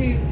to